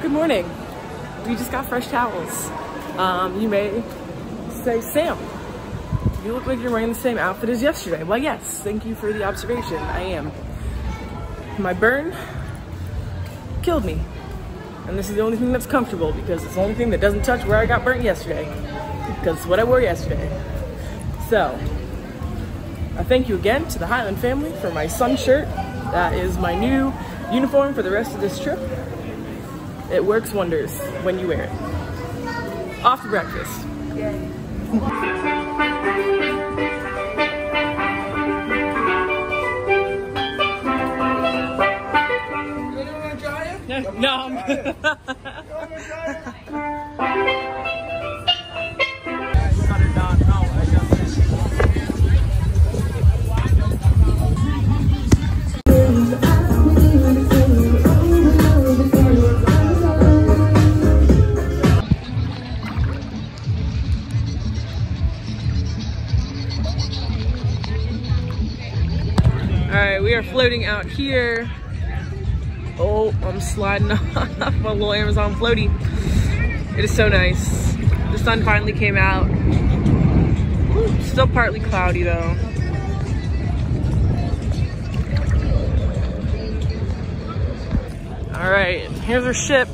Good morning. We just got fresh towels. Um, you may say, Sam, you look like you're wearing the same outfit as yesterday. Well, yes, thank you for the observation. I am. My burn killed me. And this is the only thing that's comfortable because it's the only thing that doesn't touch where I got burnt yesterday. Because it's what I wore yesterday. So, I thank you again to the Highland family for my sun shirt. That is my new uniform for the rest of this trip. It works wonders when you wear it. Off to breakfast. Yay. No. floating out here. Oh, I'm sliding off my little Amazon floaty. It is so nice. The sun finally came out. Still partly cloudy though. All right, here's our ship,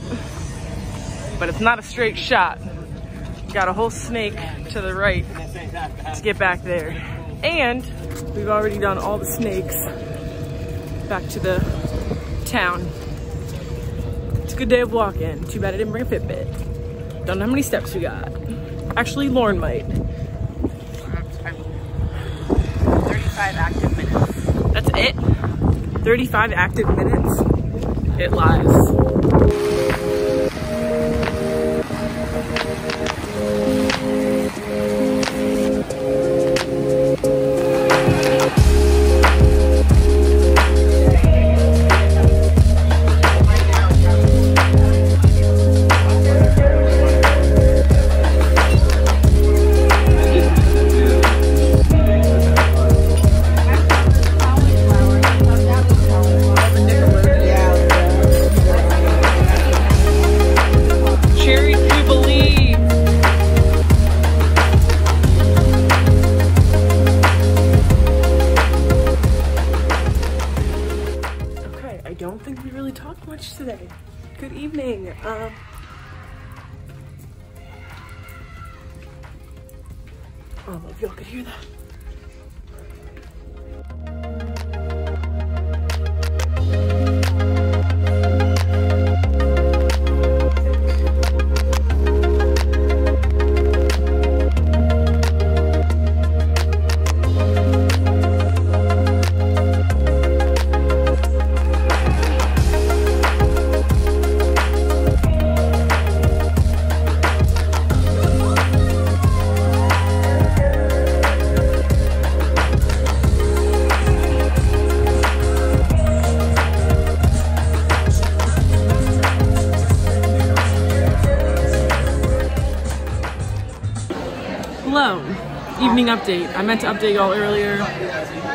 but it's not a straight shot. Got a whole snake to the right to get back there. And we've already done all the snakes back to the town. It's a good day of walking. Too bad I didn't bring a Fitbit. Don't know how many steps we got. Actually, Lauren might. 35 active minutes. That's it? 35 active minutes? It lies. Evening. Um, I don't know if y'all could hear that. Update. I meant to update y'all earlier,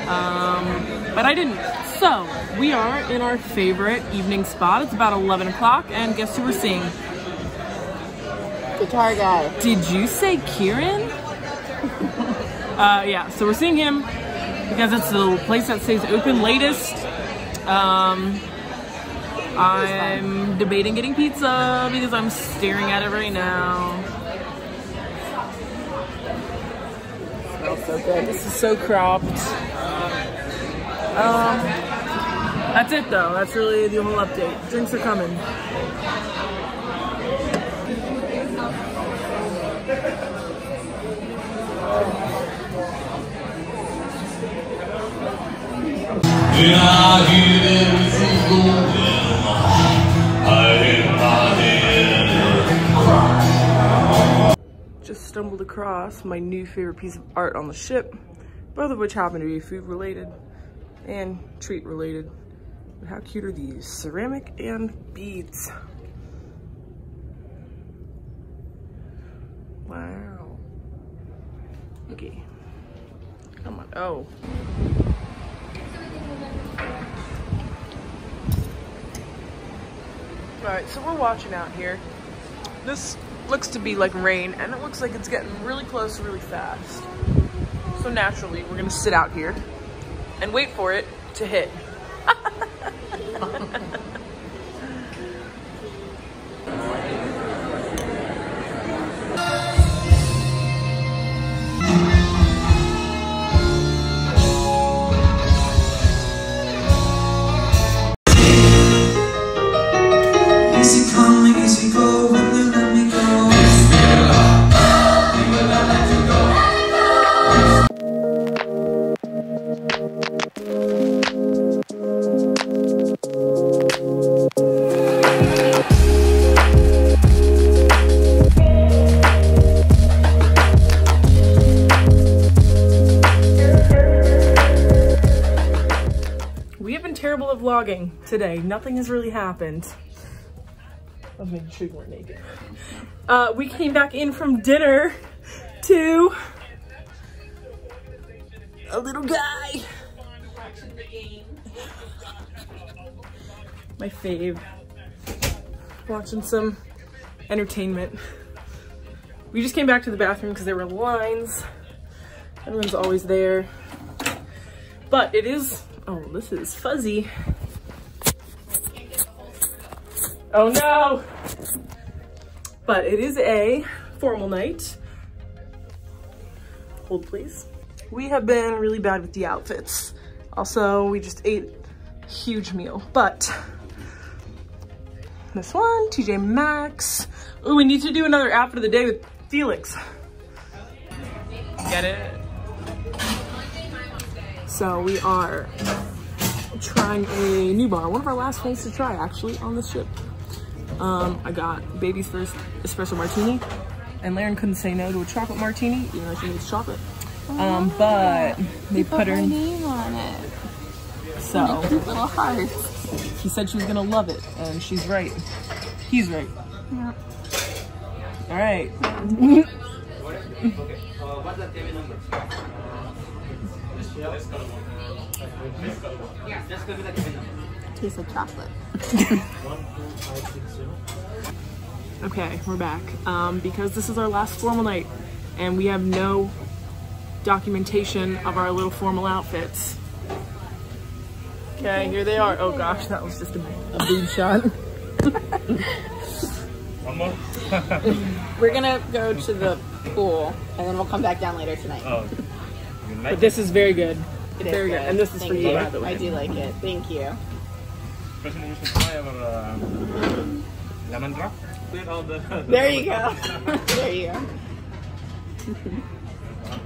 um, but I didn't. So, we are in our favorite evening spot. It's about 11 o'clock, and guess who we're seeing? Guitar guy. Did you say Kieran? uh, yeah, so we're seeing him because it's the place that stays open latest. Um, I'm debating getting pizza because I'm staring at it right now. So good. This is so cropped. Um, that's it though. That's really the whole update. Drinks are coming. Stumbled across my new favorite piece of art on the ship, both of which happen to be food related and treat related. But how cute are these? Ceramic and beads. Wow. Okay. Come on. Oh. All right, so we're watching out here. This looks to be like rain and it looks like it's getting really close really fast. So naturally, we're gonna sit out here and wait for it to hit. We have been terrible at vlogging today. Nothing has really happened. I was making sure you weren't naked. Uh, we came back in from dinner to a little guy. My fave. Watching some entertainment. We just came back to the bathroom because there were lines. Everyone's always there. But it is, oh, this is fuzzy. Oh no! But it is a formal night. Hold please. We have been really bad with the outfits. Also, we just ate a huge meal, but this one, TJ Maxx. Oh, we need to do another outfit of the day with Felix. Get it? So we are trying a new bar, one of our last ones to try actually on the ship. Um, I got baby's first espresso martini, and Lauren couldn't say no to a chocolate martini, even though she hates chocolate. Um, but they put her in, name on it. so Cute little hearts. she said she was gonna love it, and she's right. He's right. Yeah. All right. Tastes like chocolate. Okay, we're back. Um, because this is our last formal night, and we have no documentation of our little formal outfits. Okay, here they are. Oh gosh, that was just a, a boob shot. We're gonna go to the pool and then we'll come back down later tonight. Oh, you like But this is very good. It is very good. And this is Thank for you, by the way. I do like it. Thank you. Especially you should try our uh, lemon drop with all the. There you go. there you go.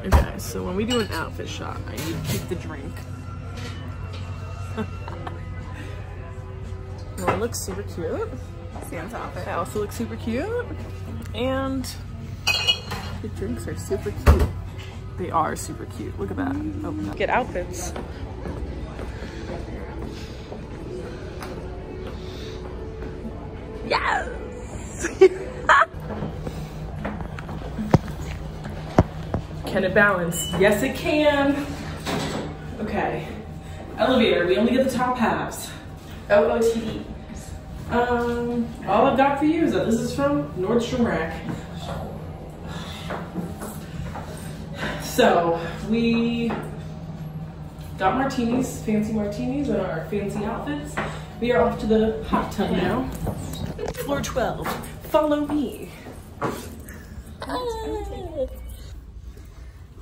Okay, so when we do an outfit shot, I need to keep the drink. Lauren looks super cute. Sam's outfit. I also look super cute. And The drinks are super cute. They are super cute. Look at that. Oh, Get outfits. Yes! can it balance? Yes, it can. Okay. Elevator, we only get the top halves. OOTD. Um, all I've got for you is that this is from Nordstrom Rack. So we got martinis, fancy martinis, and our fancy outfits. We are off to the hot tub now. Floor 12. Follow me.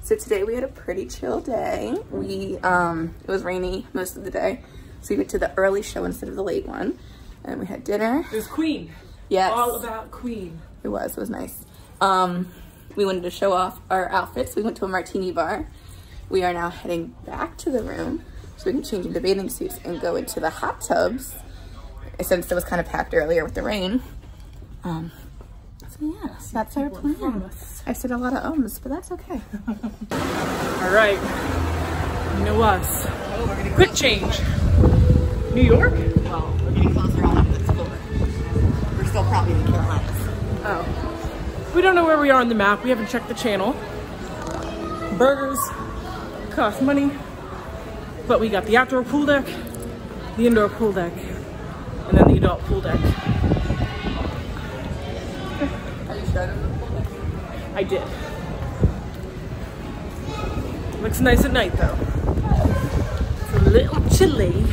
So today we had a pretty chill day. We um it was rainy most of the day. So we went to the early show instead of the late one. And we had dinner. There's Queen. Yes. All about Queen. It was, it was nice. Um we wanted to show off our outfits. We went to a martini bar. We are now heading back to the room so we can change into bathing suits and go into the hot tubs since it was kind of packed earlier with the rain. Um, so yeah, that's our plan. I said a lot of ums, but that's okay. All right. You know us. Quick change. New York? Well, we're getting closer on up to the floor. We're still probably in the Carolinas. Oh. We don't know where we are on the map. We haven't checked the channel. Burgers cost money. But we got the outdoor pool deck, the indoor pool deck, and then the adult pool deck. I did. Looks nice at night though. It's a little chilly.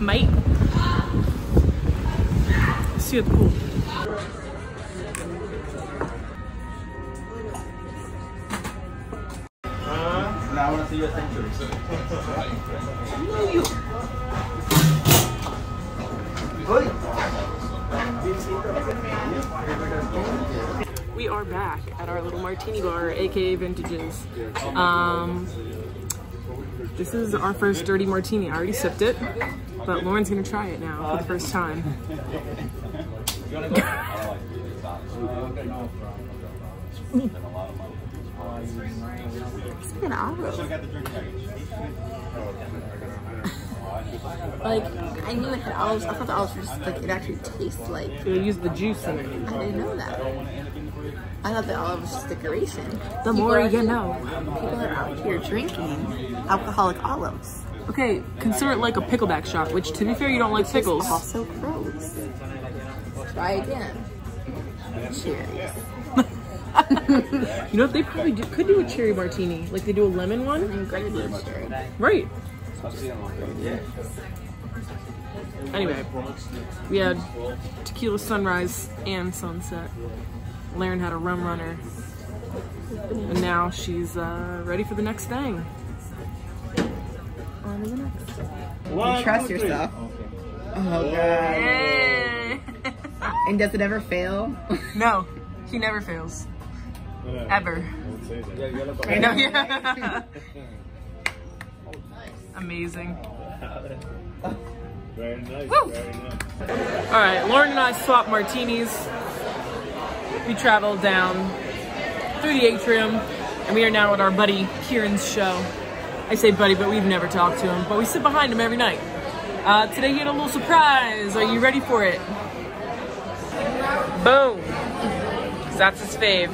Mate. See you at the pool. Now I want to see your century. We are back at our little martini bar, aka Vintages. Um, this is our first dirty martini. I already sipped it, but Lauren's gonna try it now for the first time. It's like an olive. Like, I knew it had olives. I thought the olives were just like, it actually tastes like. They use the juice in it. I didn't know that. I thought the olive was just decoration. The People more you know. People are out here drinking alcoholic olives. Okay, consider it like a pickleback shot, which to be fair, you don't like pickles. Also gross. Try again. Cheers. You know what? They probably do, could do a cherry martini, like they do a lemon one. I'm gonna do a. Right. Anyway, we had tequila sunrise and sunset. Lauren had a rum runner. And now she's uh, ready for the next thing. On to the next. One, Trust two, three. yourself. Oh god. Yay! And does it ever fail? no, he never fails. Ever. Don't say that. I know, yeah. Amazing. Very nice. Woo. Very nice. All right, Lauren and I swapped martinis. We traveled down through the atrium, and we are now at our buddy Kieran's show. I say buddy, but we've never talked to him, but we sit behind him every night. Uh, today he had a little surprise. Are you ready for it? Boom. That's his fave.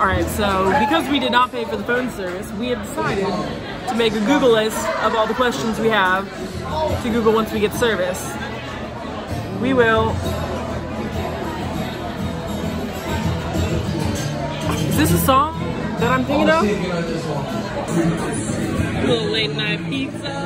All right, so because we did not pay for the phone service, we have decided to make a Google list of all the questions we have to Google once we get service. We will. Is this a song that I'm thinking of? Little late night pizza.